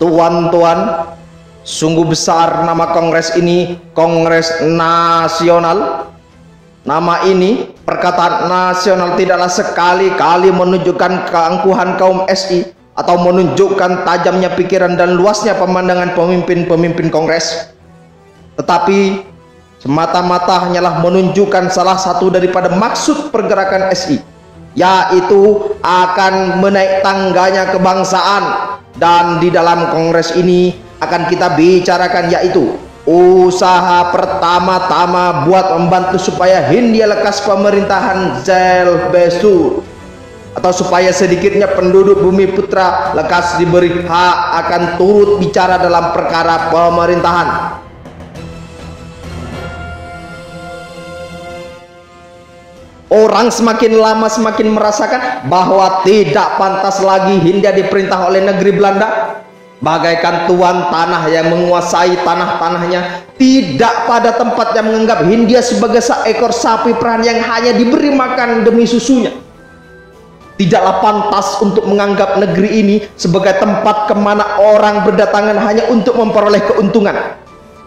tuan-tuan, sungguh besar nama kongres ini, Kongres Nasional. Nama ini, perkataan nasional tidaklah sekali-kali menunjukkan keangkuhan kaum SI atau menunjukkan tajamnya pikiran dan luasnya pemandangan pemimpin-pemimpin kongres. Tetapi semata-mata hanyalah menunjukkan salah satu daripada maksud pergerakan SI yaitu akan menaik tangganya kebangsaan dan di dalam kongres ini akan kita bicarakan yaitu usaha pertama-tama buat membantu supaya Hindia lekas pemerintahan Zel Besur. Atau supaya sedikitnya penduduk bumi putra lekas diberi hak akan turut bicara dalam perkara pemerintahan Orang semakin lama semakin merasakan bahwa tidak pantas lagi Hindia diperintah oleh negeri Belanda. Bagaikan tuan tanah yang menguasai tanah-tanahnya tidak pada tempat yang menganggap Hindia sebagai seekor sapi perah yang hanya diberi makan demi susunya. Tidaklah pantas untuk menganggap negeri ini sebagai tempat ke mana orang berdatangan hanya untuk memperoleh keuntungan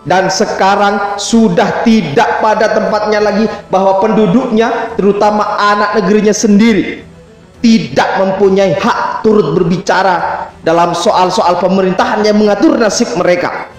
dan sekarang sudah tidak pada tempatnya lagi bahwa penduduknya terutama anak negerinya sendiri tidak mempunyai hak turut berbicara dalam soal-soal pemerintahan yang mengatur nasib mereka